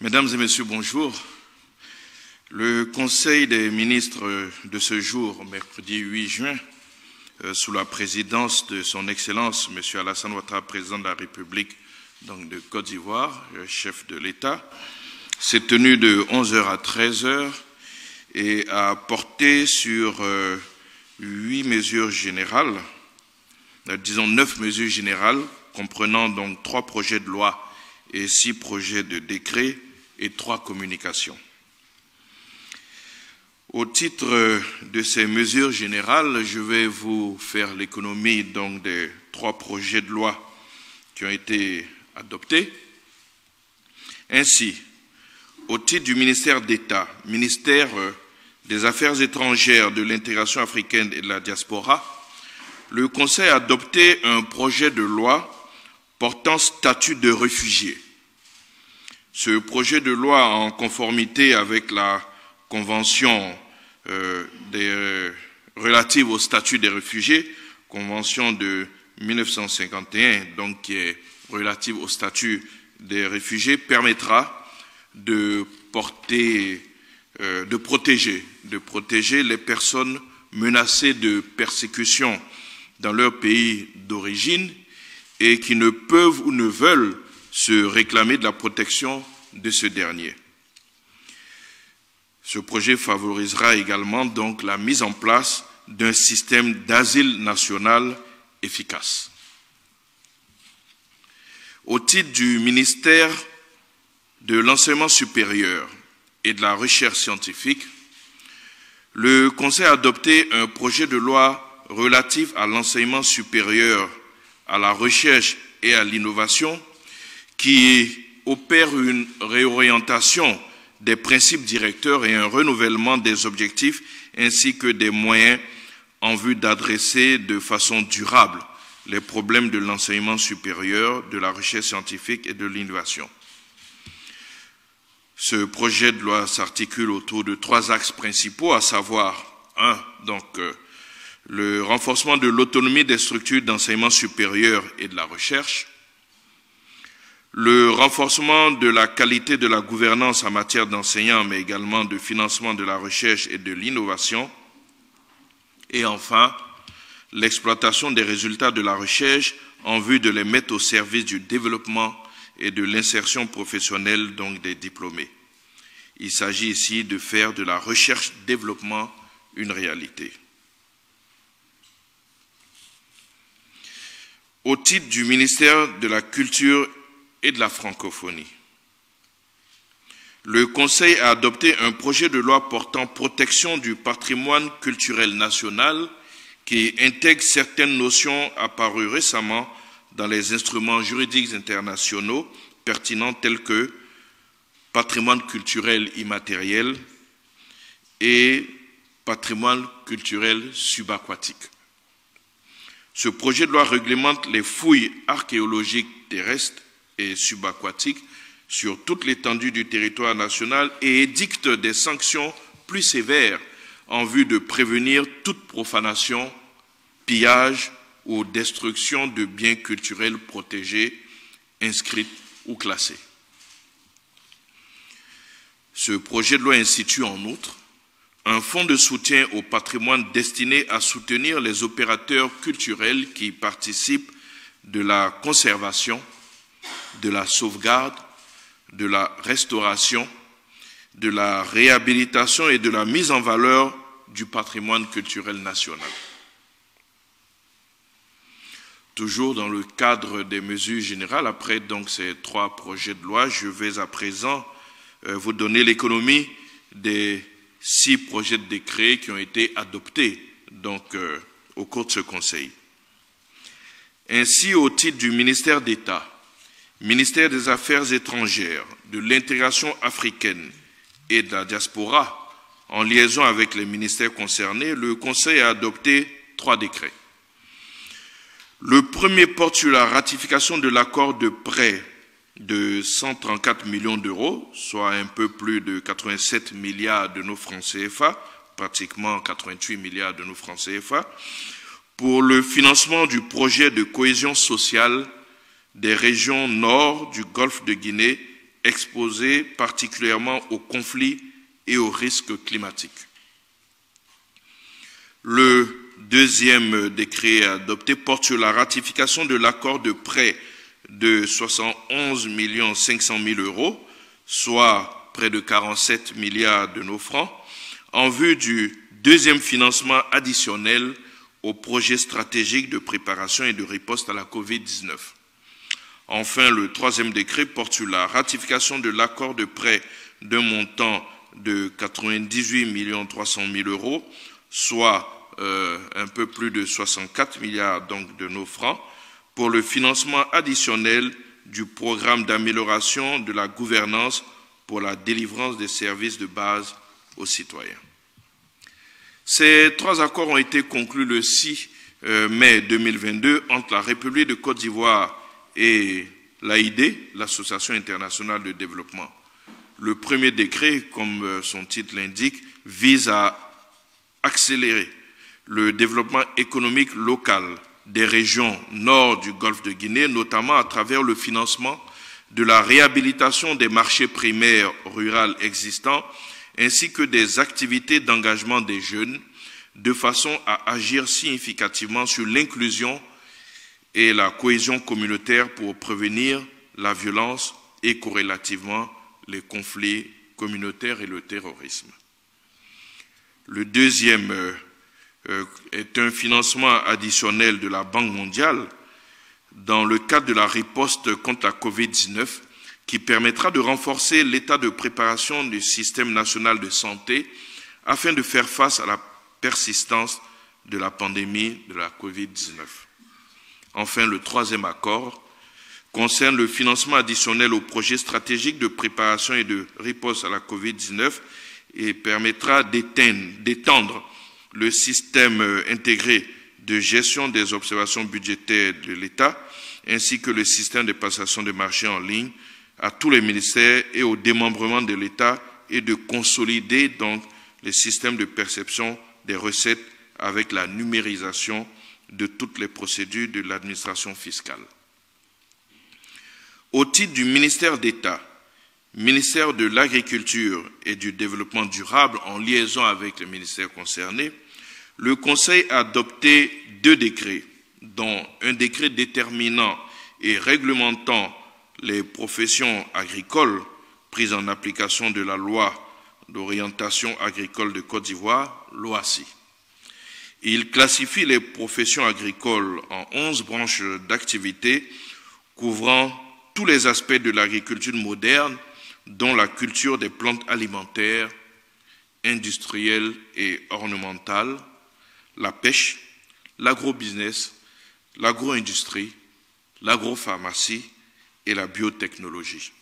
Mesdames et Messieurs, bonjour. Le Conseil des ministres de ce jour, mercredi 8 juin, euh, sous la présidence de Son Excellence M. Alassane Ouattara, président de la République donc de Côte d'Ivoire, euh, chef de l'État, s'est tenu de 11h à 13h et a porté sur euh, huit mesures générales, disons neuf mesures générales, comprenant donc trois projets de loi et six projets de décret et trois communications. Au titre de ces mesures générales, je vais vous faire l'économie donc des trois projets de loi qui ont été adoptés. Ainsi, au titre du ministère d'État, ministère des Affaires étrangères, de l'intégration africaine et de la diaspora, le Conseil a adopté un projet de loi portant statut de réfugié. Ce projet de loi, en conformité avec la Convention euh, euh, relative au statut des réfugiés, Convention de 1951, donc qui est relative au statut des réfugiés, permettra de porter, euh, de protéger, de protéger les personnes menacées de persécution dans leur pays d'origine et qui ne peuvent ou ne veulent se réclamer de la protection de ce dernier. Ce projet favorisera également donc la mise en place d'un système d'asile national efficace. Au titre du ministère de l'enseignement supérieur et de la recherche scientifique, le Conseil a adopté un projet de loi relatif à l'enseignement supérieur, à la recherche et à l'innovation qui opère une réorientation des principes directeurs et un renouvellement des objectifs ainsi que des moyens en vue d'adresser de façon durable les problèmes de l'enseignement supérieur, de la recherche scientifique et de l'innovation. Ce projet de loi s'articule autour de trois axes principaux, à savoir, un, donc, euh, le renforcement de l'autonomie des structures d'enseignement supérieur et de la recherche, le renforcement de la qualité de la gouvernance en matière d'enseignants, mais également de financement de la recherche et de l'innovation, et enfin, l'exploitation des résultats de la recherche en vue de les mettre au service du développement et de l'insertion professionnelle donc des diplômés. Il s'agit ici de faire de la recherche-développement une réalité. Au titre du ministère de la Culture et de la francophonie. Le Conseil a adopté un projet de loi portant protection du patrimoine culturel national qui intègre certaines notions apparues récemment dans les instruments juridiques internationaux pertinents tels que patrimoine culturel immatériel et patrimoine culturel subaquatique. Ce projet de loi réglemente les fouilles archéologiques terrestres et subaquatiques sur toute l'étendue du territoire national et édicte des sanctions plus sévères en vue de prévenir toute profanation, pillage ou destruction de biens culturels protégés, inscrits ou classés. Ce projet de loi institue en outre un fonds de soutien au patrimoine destiné à soutenir les opérateurs culturels qui participent de la conservation, de la sauvegarde, de la restauration, de la réhabilitation et de la mise en valeur du patrimoine culturel national. Toujours dans le cadre des mesures générales, après donc ces trois projets de loi, je vais à présent euh, vous donner l'économie des six projets de décret qui ont été adoptés donc, euh, au cours de ce Conseil. Ainsi, au titre du ministère d'État, ministère des Affaires étrangères, de l'intégration africaine et de la diaspora, en liaison avec les ministères concernés, le Conseil a adopté trois décrets. Le premier porte sur la ratification de l'accord de prêt de 134 millions d'euros, soit un peu plus de 87 milliards de nos francs CFA, pratiquement 88 milliards de nos francs CFA, pour le financement du projet de cohésion sociale des régions nord du golfe de Guinée exposés particulièrement aux conflits et aux risques climatiques. Le deuxième décret adopté porte sur la ratification de l'accord de prêt de 71 500 000 euros, soit près de 47 milliards de nos francs, en vue du deuxième financement additionnel au projet stratégique de préparation et de riposte à la COVID-19. Enfin, le troisième décret porte sur la ratification de l'accord de prêt d'un montant de 98 300 000 euros, soit euh, un peu plus de 64 milliards donc, de nos francs, pour le financement additionnel du programme d'amélioration de la gouvernance pour la délivrance des services de base aux citoyens. Ces trois accords ont été conclus le 6 euh, mai 2022 entre la République de Côte d'Ivoire et l'AID, l'Association internationale de développement. Le premier décret, comme euh, son titre l'indique, vise à accélérer le développement économique local des régions nord du golfe de Guinée, notamment à travers le financement de la réhabilitation des marchés primaires ruraux existants, ainsi que des activités d'engagement des jeunes, de façon à agir significativement sur l'inclusion et la cohésion communautaire pour prévenir la violence et corrélativement les conflits communautaires et le terrorisme. Le deuxième euh, est un financement additionnel de la Banque mondiale dans le cadre de la riposte contre la COVID-19 qui permettra de renforcer l'état de préparation du système national de santé afin de faire face à la persistance de la pandémie de la COVID-19. Enfin, le troisième accord concerne le financement additionnel au projet stratégique de préparation et de riposte à la COVID-19 et permettra d'étendre le système euh, intégré de gestion des observations budgétaires de l'État, ainsi que le système de passation de marché en ligne à tous les ministères et au démembrement de l'État et de consolider donc les systèmes de perception des recettes avec la numérisation de toutes les procédures de l'administration fiscale. Au titre du ministère d'État, ministère de l'Agriculture et du Développement durable, en liaison avec les ministères concernés, le Conseil a adopté deux décrets, dont un décret déterminant et réglementant les professions agricoles prises en application de la loi d'orientation agricole de Côte d'Ivoire, l'OACI. Il classifie les professions agricoles en onze branches d'activité couvrant tous les aspects de l'agriculture moderne, dont la culture des plantes alimentaires, industrielles et ornementales, la pêche, l'agrobusiness, l'agro-industrie, l'agropharmacie et la biotechnologie.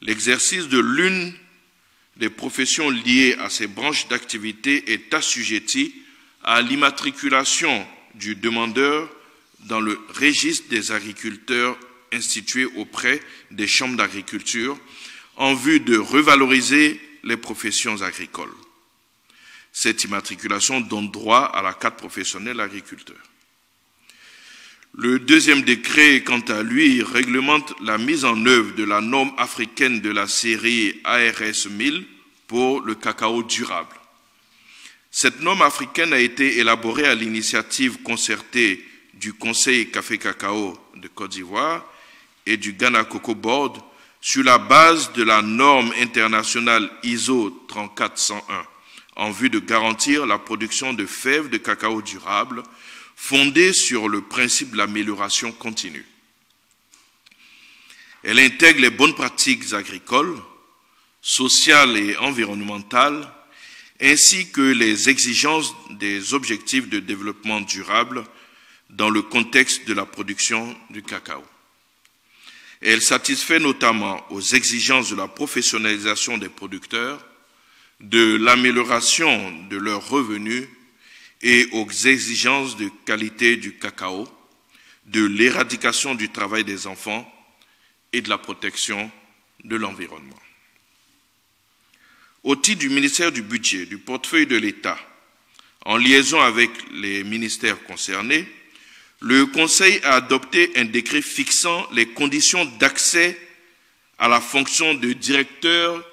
L'exercice de l'une des professions liées à ces branches d'activité est assujetti à l'immatriculation du demandeur dans le registre des agriculteurs institué auprès des chambres d'agriculture en vue de revaloriser les professions agricoles. Cette immatriculation donne droit à la carte professionnelle agriculteur. Le deuxième décret, quant à lui, réglemente la mise en œuvre de la norme africaine de la série ARS 1000 pour le cacao durable. Cette norme africaine a été élaborée à l'initiative concertée du Conseil Café Cacao de Côte d'Ivoire et du Ghana Coco Board sur la base de la norme internationale ISO 34101 en vue de garantir la production de fèves de cacao durable fondée sur le principe de l'amélioration continue. Elle intègre les bonnes pratiques agricoles, sociales et environnementales ainsi que les exigences des objectifs de développement durable dans le contexte de la production du cacao. Elle satisfait notamment aux exigences de la professionnalisation des producteurs, de l'amélioration de leurs revenus et aux exigences de qualité du cacao, de l'éradication du travail des enfants et de la protection de l'environnement. Au titre du ministère du Budget, du portefeuille de l'État, en liaison avec les ministères concernés, le Conseil a adopté un décret fixant les conditions d'accès à la fonction de directeur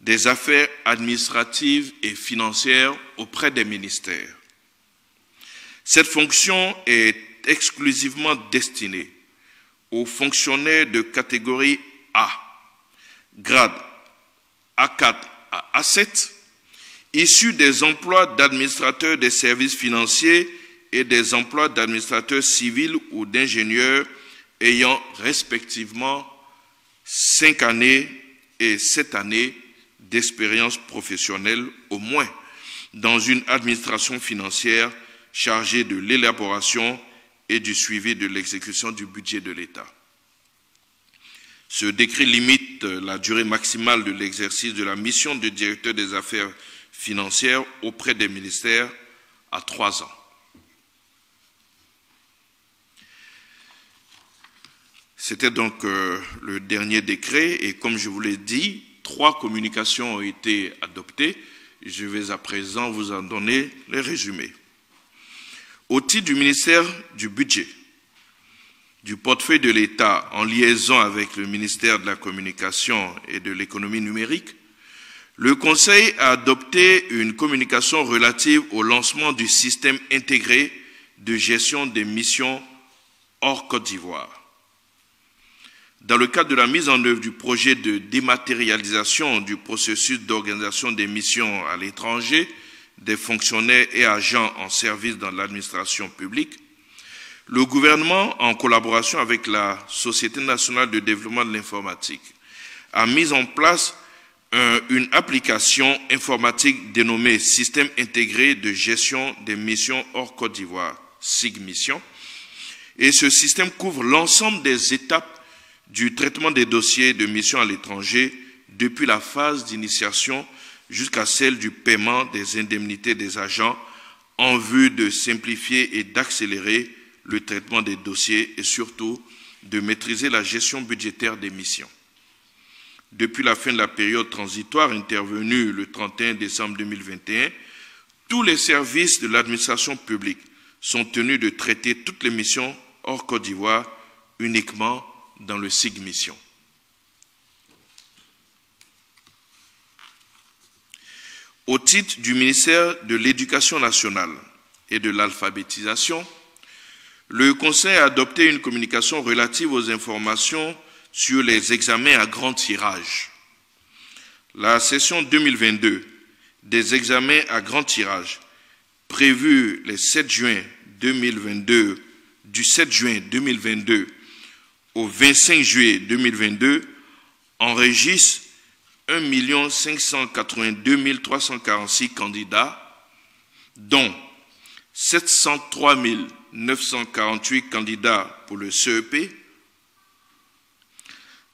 des affaires administratives et financières auprès des ministères. Cette fonction est exclusivement destinée aux fonctionnaires de catégorie A, grade A4 à A7, issus des emplois d'administrateurs des services financiers et des emplois d'administrateurs civils ou d'ingénieurs ayant respectivement cinq années et sept années d'expérience professionnelle au moins dans une administration financière chargée de l'élaboration et du suivi de l'exécution du budget de l'État. Ce décret limite la durée maximale de l'exercice de la mission de directeur des affaires financières auprès des ministères à trois ans. C'était donc euh, le dernier décret et comme je vous l'ai dit, trois communications ont été adoptées. Je vais à présent vous en donner les résumés. Au titre du ministère du Budget, du portefeuille de l'État en liaison avec le ministère de la Communication et de l'économie numérique, le Conseil a adopté une communication relative au lancement du système intégré de gestion des missions hors Côte d'Ivoire. Dans le cadre de la mise en œuvre du projet de dématérialisation du processus d'organisation des missions à l'étranger des fonctionnaires et agents en service dans l'administration publique, le gouvernement, en collaboration avec la Société nationale de développement de l'informatique, a mis en place une application informatique dénommée Système intégré de gestion des missions hors Côte d'Ivoire, SIG-Mission. Et ce système couvre l'ensemble des étapes du traitement des dossiers de mission à l'étranger depuis la phase d'initiation jusqu'à celle du paiement des indemnités des agents en vue de simplifier et d'accélérer le traitement des dossiers et surtout de maîtriser la gestion budgétaire des missions. Depuis la fin de la période transitoire intervenue le 31 décembre 2021, tous les services de l'administration publique sont tenus de traiter toutes les missions hors Côte d'Ivoire uniquement dans le SIG Mission. Au titre du ministère de l'Éducation nationale et de l'alphabétisation, le Conseil a adopté une communication relative aux informations sur les examens à grand tirage. La session 2022 des examens à grand tirage, prévue le 7 juin 2022, du 7 juin 2022 au 25 juillet 2022 enregistre 1 582 346 candidats, dont 703 948 candidats pour le CEP,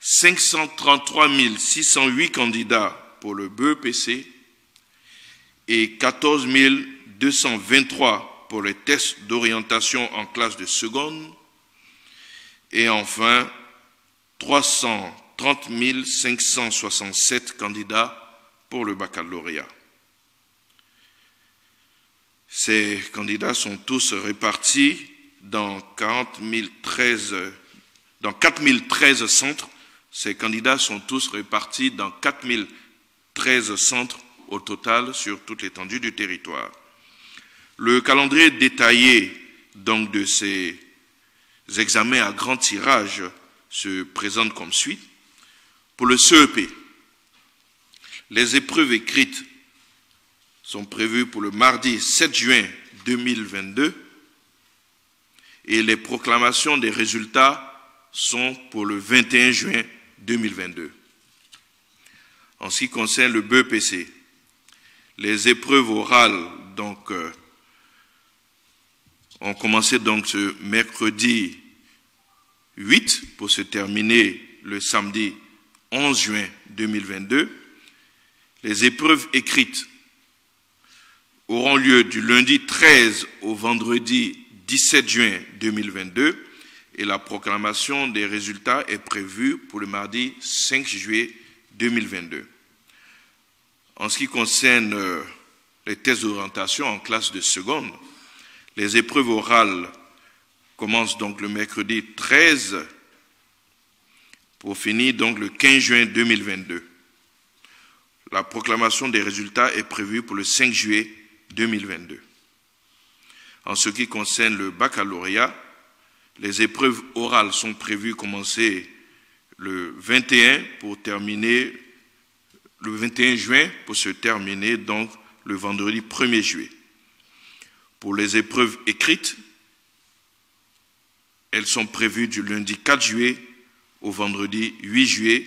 533 608 candidats pour le BEPC et 14 223 pour les tests d'orientation en classe de seconde et enfin, 330 567 candidats pour le baccalauréat. Ces candidats sont tous répartis dans, 40 013, dans 4 013 centres. Ces candidats sont tous répartis dans 4 013 centres au total sur toute l'étendue du territoire. Le calendrier détaillé donc de ces examens à grand tirage se présentent comme suit. Pour le CEP, les épreuves écrites sont prévues pour le mardi 7 juin 2022 et les proclamations des résultats sont pour le 21 juin 2022. En ce qui concerne le BEPC, les épreuves orales donc euh, ont commencé donc ce mercredi 8 pour se terminer le samedi 11 juin 2022. Les épreuves écrites auront lieu du lundi 13 au vendredi 17 juin 2022 et la proclamation des résultats est prévue pour le mardi 5 juillet 2022. En ce qui concerne euh, les tests d'orientation en classe de seconde, les épreuves orales commencent donc le mercredi 13 pour finir donc le 15 juin 2022. La proclamation des résultats est prévue pour le 5 juillet 2022. En ce qui concerne le baccalauréat, les épreuves orales sont prévues commencer le 21 pour terminer le 21 juin pour se terminer donc le vendredi 1er juillet. Pour les épreuves écrites, elles sont prévues du lundi 4 juillet au vendredi 8 juillet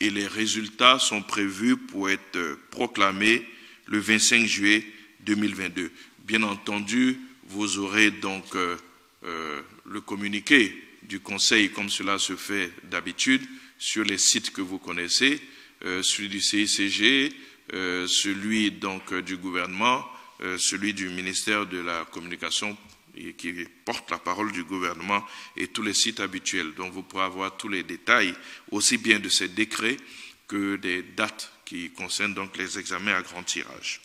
et les résultats sont prévus pour être proclamés le 25 juillet 2022. Bien entendu, vous aurez donc euh, euh, le communiqué du Conseil, comme cela se fait d'habitude, sur les sites que vous connaissez, euh, celui du CICG, celui donc du gouvernement, celui du ministère de la Communication qui porte la parole du gouvernement et tous les sites habituels. Donc vous pourrez avoir tous les détails, aussi bien de ces décrets que des dates qui concernent donc les examens à grand tirage.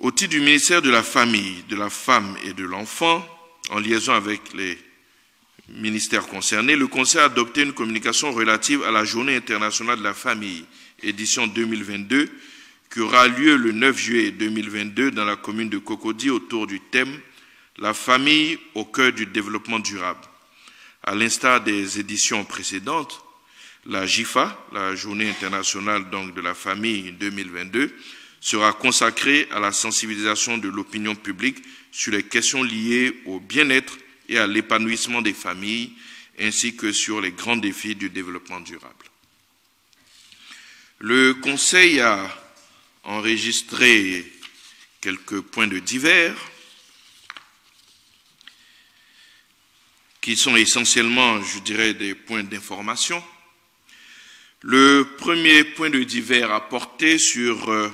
Au titre du ministère de la Famille, de la Femme et de l'Enfant, en liaison avec les ministères concernés, le Conseil a adopté une communication relative à la Journée internationale de la famille, édition 2022, qui aura lieu le 9 juillet 2022 dans la commune de Cocody autour du thème La famille au cœur du développement durable. À l'instar des éditions précédentes, la JIFA, la Journée internationale donc de la famille 2022, sera consacré à la sensibilisation de l'opinion publique sur les questions liées au bien-être et à l'épanouissement des familles, ainsi que sur les grands défis du développement durable. Le Conseil a enregistré quelques points de divers qui sont essentiellement, je dirais, des points d'information. Le premier point de divers a porté sur euh,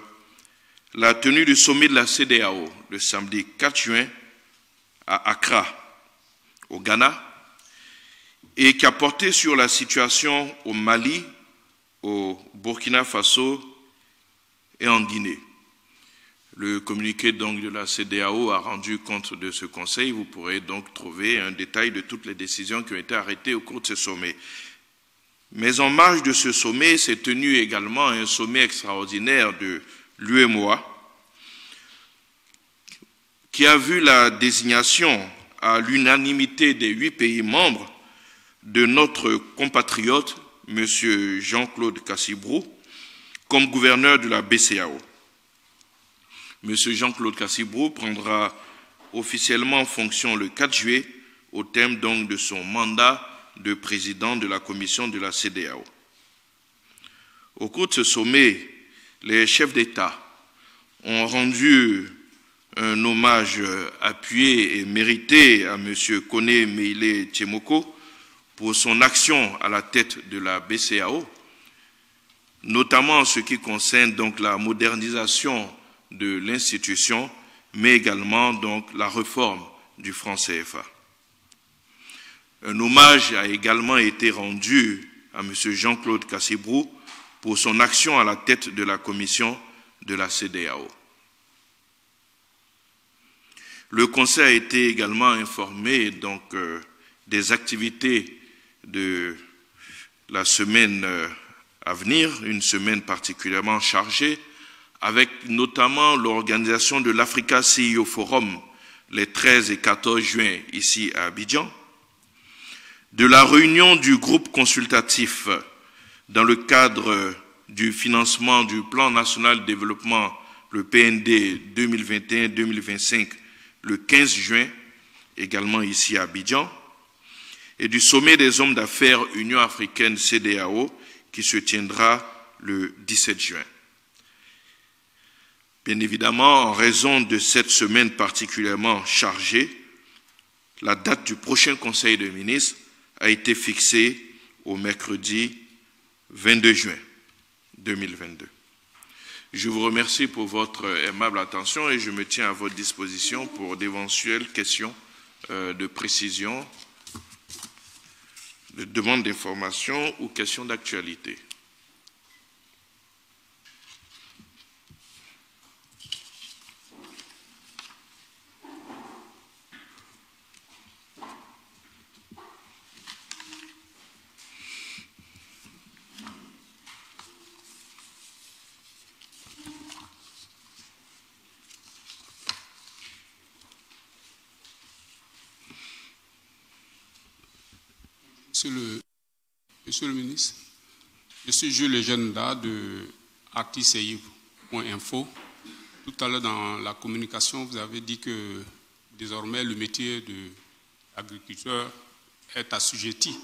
la tenue du sommet de la CDAO le samedi 4 juin à Accra, au Ghana, et qui a porté sur la situation au Mali, au Burkina Faso et en Guinée. Le communiqué donc de la CDAO a rendu compte de ce conseil. Vous pourrez donc trouver un détail de toutes les décisions qui ont été arrêtées au cours de ce sommet. Mais en marge de ce sommet s'est tenu également un sommet extraordinaire de l'UMOA, qui a vu la désignation à l'unanimité des huit pays membres de notre compatriote, M. Jean-Claude Cassibrou, comme gouverneur de la BCAO. M. Jean-Claude Cassibrou prendra officiellement fonction le 4 juillet au thème donc de son mandat de président de la commission de la CDAO. Au cours de ce sommet, les chefs d'État ont rendu un hommage appuyé et mérité à M. Kone Meile Tchemoko pour son action à la tête de la BCAO, notamment en ce qui concerne donc la modernisation de l'institution, mais également donc la réforme du franc CFA. Un hommage a également été rendu à M. Jean-Claude Cassibrou pour son action à la tête de la commission de la CDAO. Le Conseil a été également informé donc euh, des activités de la semaine euh, à venir, une semaine particulièrement chargée, avec notamment l'organisation de l'Africa CEO Forum les 13 et 14 juin ici à Abidjan, de la réunion du groupe consultatif dans le cadre du financement du Plan national de développement, le PND 2021-2025, le 15 juin, également ici à Abidjan, et du sommet des hommes d'affaires Union africaine CDAO, qui se tiendra le 17 juin. Bien évidemment, en raison de cette semaine particulièrement chargée, la date du prochain Conseil de ministres a été fixée au mercredi 22 juin 2022. Je vous remercie pour votre aimable attention et je me tiens à votre disposition pour d'éventuelles questions euh, de précision, demandes d'information ou questions d'actualité. Monsieur le ministre, suis Jules Legenda de artisei.info. Tout à l'heure dans la communication, vous avez dit que désormais le métier d'agriculteur est assujetti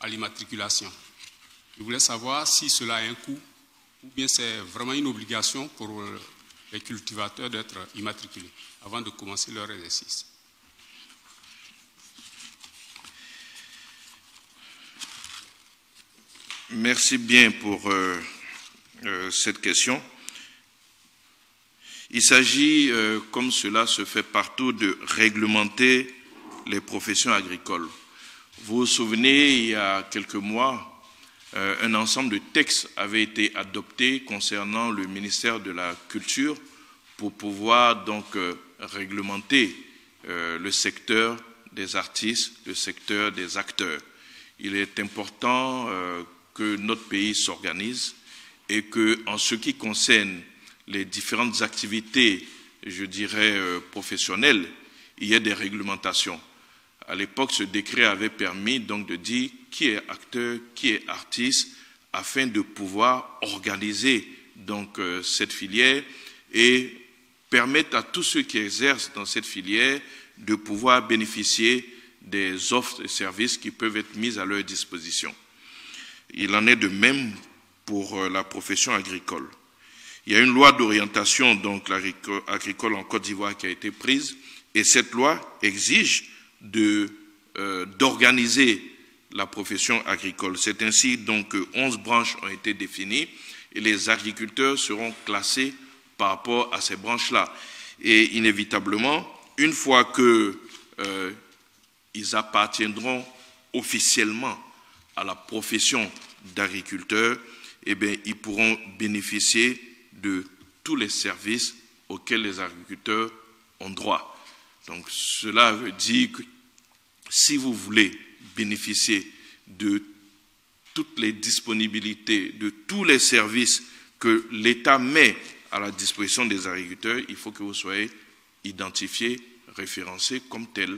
à l'immatriculation. Je voulais savoir si cela a un coût ou bien c'est vraiment une obligation pour les cultivateurs d'être immatriculés avant de commencer leur exercice. Merci bien pour euh, euh, cette question. Il s'agit, comme cela se fait partout, de réglementer les professions agricoles. Vous vous souvenez, il y a quelques mois, euh, un ensemble de textes avait été adopté concernant le ministère de la Culture pour pouvoir donc euh, réglementer euh, le secteur des artistes, le secteur des acteurs. Il est important que notre pays s'organise et que, en ce qui concerne les différentes activités, je dirais professionnelles, il y ait des réglementations. À l'époque, ce décret avait permis de dire qui est acteur, qui est artiste, afin de pouvoir organiser euh, cette filière et permettre à tous ceux qui exercent dans cette filière de pouvoir bénéficier des offres et services qui peuvent être mis à leur disposition. Il en est de même pour euh, la profession agricole. Il y a une loi d'orientation agricole en Côte d'Ivoire qui a été prise et cette loi exige euh, d'organiser la profession agricole. C'est ainsi donc que 11 branches ont été définies et les agriculteurs seront classés par rapport à ces branches-là. Et inévitablement, une fois qu'ils euh, appartiendront officiellement à la profession d'agriculteur, eh bien, ils pourront bénéficier de tous les services auxquels les agriculteurs ont droit. Donc cela veut dire que si vous voulez bénéficier de toutes les disponibilités, de tous les services que l'État met à la disposition des agriculteurs, il faut que vous soyez identifié, référencé comme tel.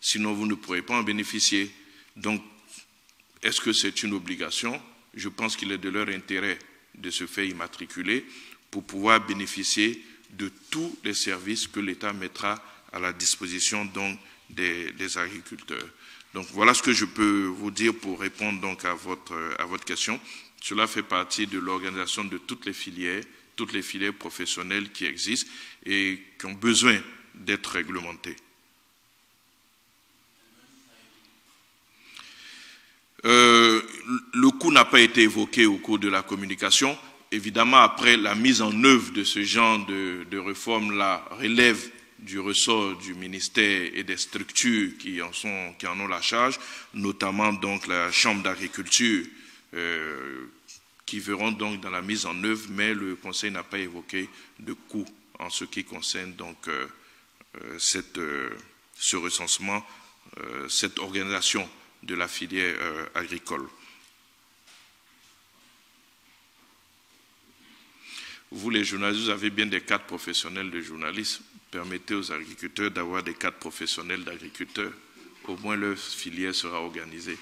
Sinon, vous ne pourrez pas en bénéficier. Donc, est-ce que c'est une obligation? Je pense qu'il est de leur intérêt de se faire immatriculer pour pouvoir bénéficier de tous les services que l'État mettra à la disposition des, agriculteurs. Donc voilà ce que je peux vous dire pour répondre à votre, à votre question. Cela fait partie de l'organisation de toutes les filières, toutes les filières professionnelles qui existent et qui ont besoin d'être réglementées. Euh, le coût n'a pas été évoqué au cours de la communication. Évidemment, après la mise en œuvre de ce genre de, de réforme-là relève du ressort du ministère et des structures qui en, sont, qui en ont la charge, notamment donc la Chambre d'agriculture, euh, qui verront donc dans la mise en œuvre, mais le Conseil n'a pas évoqué de coût en ce qui concerne donc euh, ce recensement, cette organisation de la filière agricole. Vous, les journalistes, vous avez bien des cadres professionnels de journalisme permettez aux agriculteurs d'avoir des cadres professionnels d'agriculteurs. Au moins leur filière sera organisée.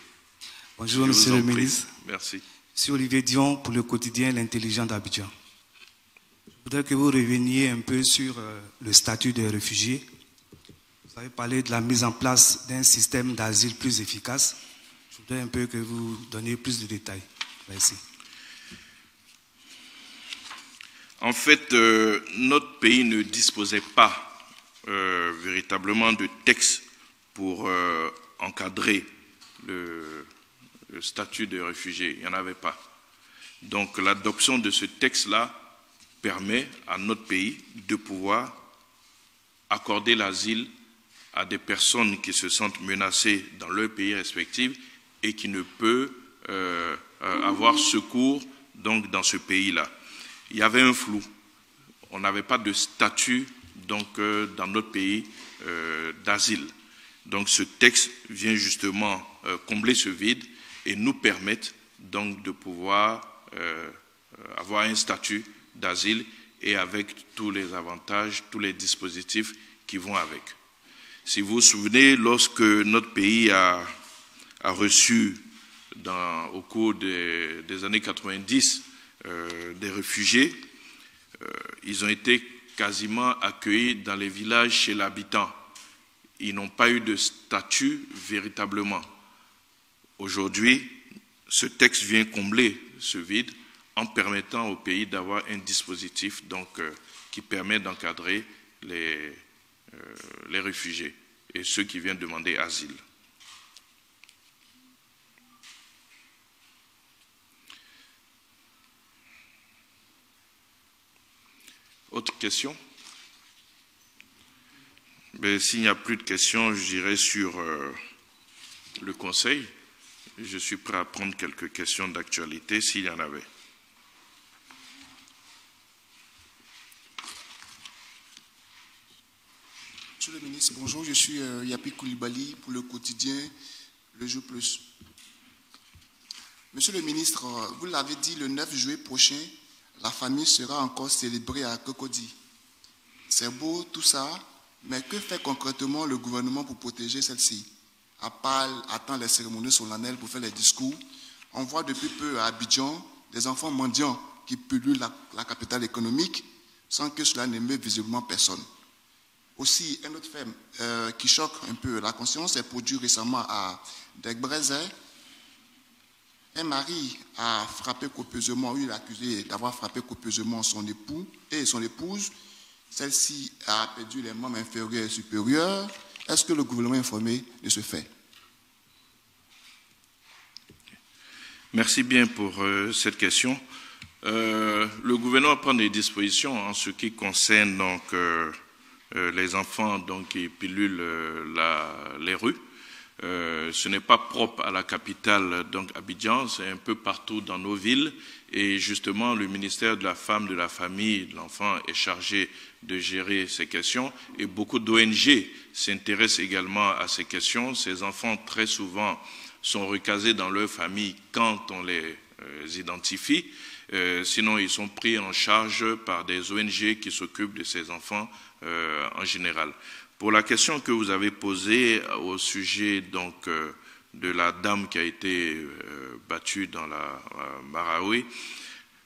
Bonjour, Monsieur le ministre. Merci. Je Olivier Dion pour le quotidien L'intelligent d'Abidjan. Je voudrais que vous reveniez un peu sur euh, le statut des réfugiés. Vous avez parlé de la mise en place d'un système d'asile plus efficace. Je voudrais un peu que vous donniez plus de détails. Merci. En fait, euh, notre pays ne disposait pas euh, véritablement de texte pour euh, encadrer le, statut de réfugié. Il n'y en avait pas. Donc l'adoption de ce texte-là permet à notre pays de pouvoir accorder l'asile à des personnes qui se sentent menacées dans leur pays respectif et qui ne peuvent avoir secours donc dans ce pays-là il y avait un flou. On n'avait pas de statut donc, euh, dans notre pays euh, d'asile. Donc ce texte vient justement euh, combler ce vide et nous permettre donc de pouvoir avoir un statut d'asile et avec tous les avantages, tous les dispositifs qui vont avec. Si vous vous souvenez, lorsque notre pays a, a reçu au cours des, années 90 des réfugiés. ils ont été quasiment accueillis dans les villages chez l'habitant. Ils n'ont pas eu de statut véritablement. Aujourd'hui, ce texte vient combler ce vide en permettant au pays d'avoir un dispositif donc, euh, qui permet d'encadrer les, euh, les réfugiés et ceux qui viennent demander asile. Autre question? Ben, S'il n'y a plus de questions, je dirais sur euh, le Conseil. Je suis prêt à prendre quelques questions d'actualité s'il y en avait. Monsieur le ministre, bonjour, je suis euh, Yapi Koulibaly pour le quotidien Le Jour Plus. Monsieur le ministre, euh, vous l'avez dit, le 9 juillet prochain, la famille sera encore célébrée à Cocody. C'est beau tout ça, mais que fait concrètement le gouvernement pour protéger celle-ci? À part attendre les cérémonies solennelles pour faire les discours, on voit depuis peu à Abidjan des enfants mendiants qui polluent la, capitale économique sans que cela n'émeut visiblement personne. Aussi, un autre fait euh, qui choque un peu la conscience est produit récemment à Degbrezel, un mari a frappé copieusement, il est accusé d'avoir frappé copieusement son époux et son épouse. Celle-ci a perdu les membres inférieurs et supérieurs. Est-ce que le gouvernement est informé de ce fait? Merci bien pour euh, cette question. Euh, le gouvernement prend des dispositions en ce qui concerne donc, les enfants donc, qui pilulent les rues. Euh, ce n'est pas propre à la capitale, donc Abidjan, c'est un peu partout dans nos villes. Et justement, le ministère de la Femme, de la Famille, de l'Enfant est chargé de gérer ces questions. Et beaucoup d'ONG s'intéressent également à ces questions. Ces enfants, très souvent, sont recasés dans leur famille quand on les euh, identifie. Euh, sinon, ils sont pris en charge par des ONG qui s'occupent de ces enfants en général. Pour la question que vous avez posée au sujet euh, de la dame qui a été euh, battue dans la Marawi,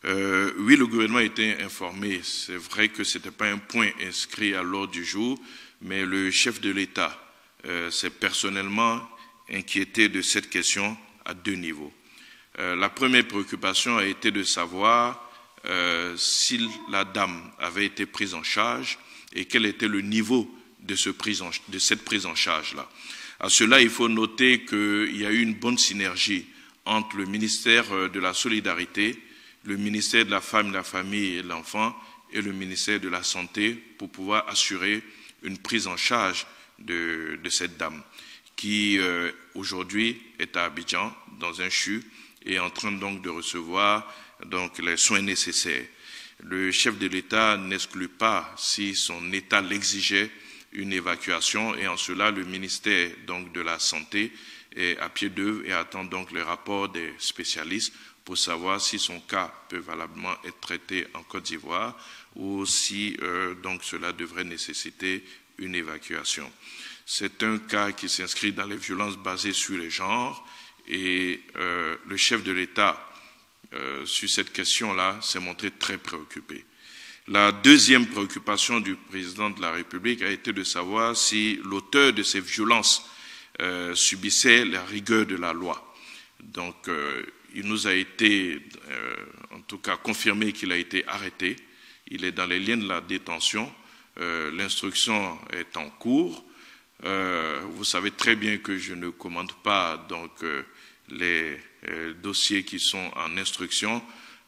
euh, oui, le gouvernement a été informé. C'est vrai que ce n'était pas un point inscrit à l'ordre du jour, mais le chef de l'État s'est personnellement inquiété de cette question à deux niveaux. La première préoccupation a été de savoir si la dame avait été prise en charge et quel était le niveau de, cette prise en charge-là. À cela, il faut noter qu'il y a eu une bonne synergie entre le ministère euh, de la Solidarité, le ministère de la Femme, de la Famille et de l'Enfant et le ministère de la Santé pour pouvoir assurer une prise en charge de, cette dame qui euh, aujourd'hui est à Abidjan dans un CHU et en train donc de recevoir donc les soins nécessaires. Le chef de l'État n'exclut pas, si son État l'exigeait, une évacuation et en cela le ministère donc de la Santé est à pied d'œuvre et attend donc le rapport des spécialistes pour savoir si son cas peut valablement être traité en Côte d'Ivoire ou si euh, donc cela devrait nécessiter une évacuation. C'est un cas qui s'inscrit dans les violences basées sur les genres et euh, le chef de l'État euh, sur cette question-là s'est montré très préoccupé. La deuxième préoccupation du président de la République a été de savoir si l'auteur de ces violences euh, subissait la rigueur de la loi. Donc, il nous a été, en tout cas, confirmé qu'il a été arrêté. Il est dans les liens de la détention. L'instruction est en cours. vous savez très bien que je ne commande pas donc les dossiers qui sont en instruction.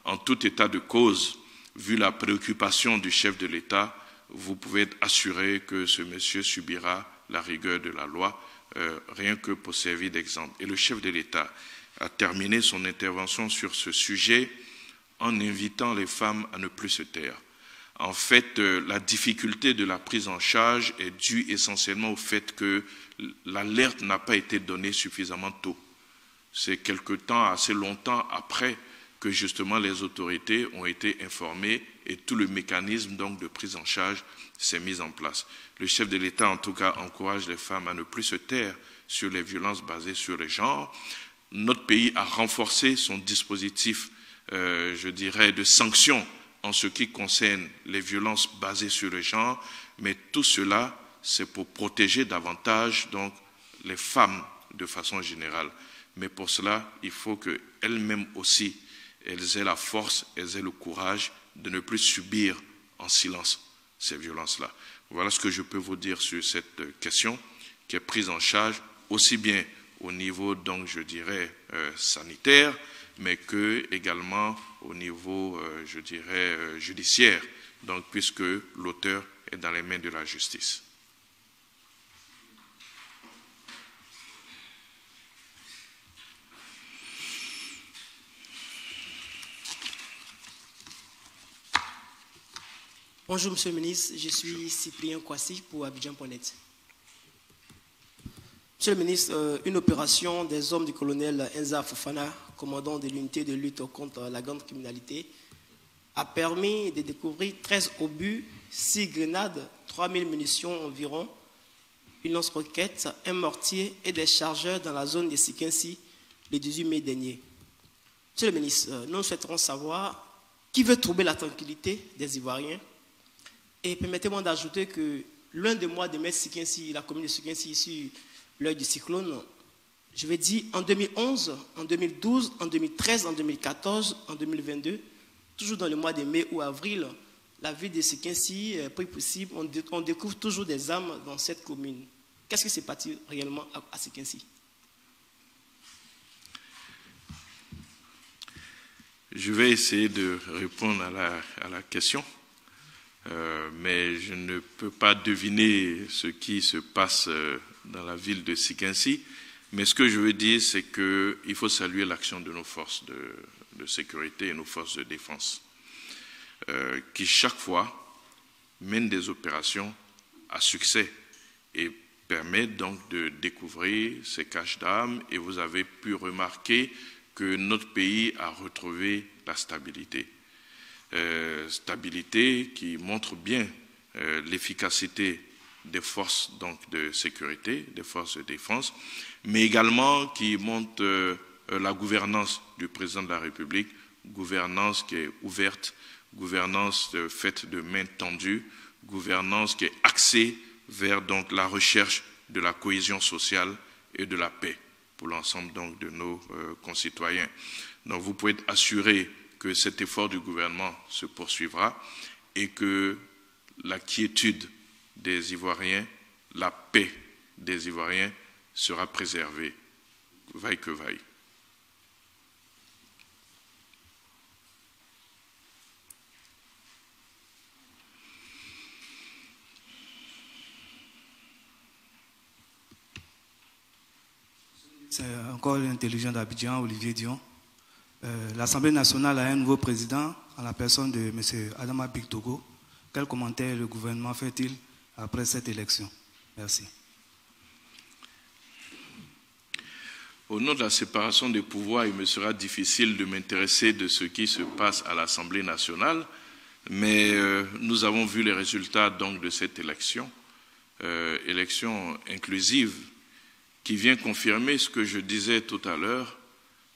En tout état de cause, vu la préoccupation du chef de l'État, vous pouvez être assuré que ce monsieur subira la rigueur de la loi, euh, rien que pour servir d'exemple. Et le chef de l'État a terminé son intervention sur ce sujet en invitant les femmes à ne plus se taire. En fait, euh, la difficulté de la prise en charge est due essentiellement au fait que l'alerte n'a pas été donnée suffisamment tôt. C'est quelque temps, assez longtemps après que justement les autorités ont été informées et tout le mécanisme donc de prise en charge s'est mis en place. Le chef de l'État, en tout cas, encourage les femmes à ne plus se taire sur les violences basées sur les genres. notre pays a renforcé son dispositif, euh, je dirais, de sanctions en ce qui concerne les violences basées sur le genre, mais tout cela, c'est pour protéger davantage donc les femmes de façon générale. Mais pour cela, il faut qu'elles-mêmes aussi, elles aient la force, elles aient le courage de ne plus subir en silence ces violences-là. Voilà ce que je peux vous dire sur cette question qui est prise en charge aussi bien au niveau, donc, je dirais, euh, sanitaire, mais que également au niveau, euh, je dirais, euh, judiciaire, donc, puisque l'auteur est dans les mains de la justice. Bonjour Monsieur le ministre, je suis Cyprien Kwasi pour Abidjan.net. Monsieur le ministre, euh, une opération des hommes du colonel Enza Fofana, commandant de l'unité de lutte contre la grande criminalité, a permis de découvrir 13 obus, 6 grenades, 3000 munitions environ, une lance-roquette, un mortier et des chargeurs dans la zone de Sikensi le 18 mai dernier. Monsieur le ministre, euh, nous souhaiterons savoir qui veut trouver la tranquillité des Ivoiriens et permettez-moi d'ajouter que loin de moi de mettre Sikinsi, la commune de Sikinsi, sur l'œil du cyclone, je vais dire en 2011, en 2012, en 2013, en 2014, en 2022, toujours dans le mois de mai ou avril, la ville de Sikinsi, pas possible, on, découvre toujours des âmes dans cette commune. Qu'est-ce qui s'est passé réellement à, Sikinsi Je vais essayer de répondre à la question. Euh, mais je ne peux pas deviner ce qui se passe euh, dans la ville de Sikinsi. Mais ce que je veux dire, c'est qu'il faut saluer l'action de nos forces de, sécurité et nos forces de défense, euh, qui chaque fois mènent des opérations à succès et permettent donc de découvrir ces caches d'armes. Et vous avez pu remarquer que notre pays a retrouvé la stabilité. Euh, stabilité qui montre bien euh, l'efficacité des forces donc, de sécurité, des forces de défense, mais également qui montre euh, la gouvernance du président de la République, gouvernance qui est ouverte, gouvernance faite de main tendue, gouvernance qui est axée vers donc, la recherche de la cohésion sociale et de la paix pour l'ensemble de nos concitoyens. Donc vous pouvez être assuré que cet effort du gouvernement se poursuivra et que la quiétude des Ivoiriens, la paix des Ivoiriens sera préservée, vaille que vaille. C'est encore l'intelligent d'Abidjan, Olivier Dion. Euh, L'Assemblée nationale a un nouveau président en la personne de M. Adama Bigtogo. Quel commentaire le gouvernement fait-il après cette élection? Merci. Au nom de la séparation des pouvoirs, il me sera difficile de m'intéresser de ce qui se passe à l'Assemblée nationale, mais euh, nous avons vu les résultats donc de cette élection, euh, élection inclusive, qui vient confirmer ce que je disais tout à l'heure,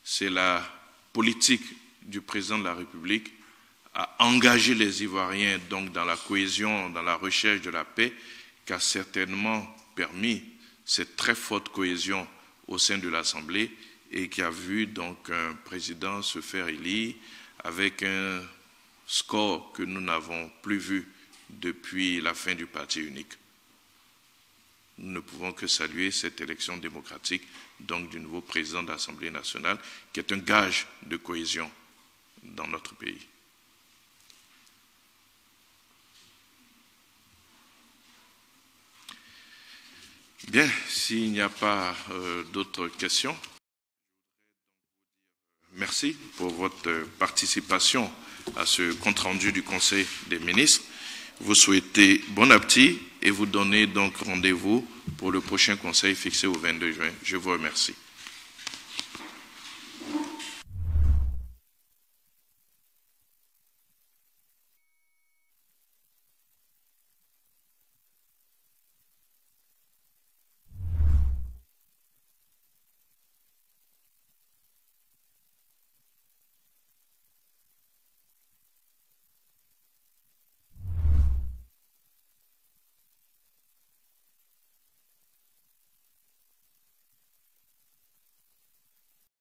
c'est la politique du président de la République a engagé les Ivoiriens donc dans la cohésion, dans la recherche de la paix, qui a certainement permis cette très forte cohésion au sein de l'Assemblée et qui a vu donc un président se faire élire avec un score que nous n'avons plus vu depuis la fin du parti unique. Nous ne pouvons que saluer cette élection démocratique donc du nouveau président de l'Assemblée nationale, qui est un gage de cohésion dans notre pays. Bien, s'il n'y a pas euh, d'autres questions, merci pour votre participation à ce compte-rendu du Conseil des ministres. Vous souhaitez bon appétit et vous donnez donc rendez-vous pour le prochain conseil fixé au 22 juin. Je vous remercie.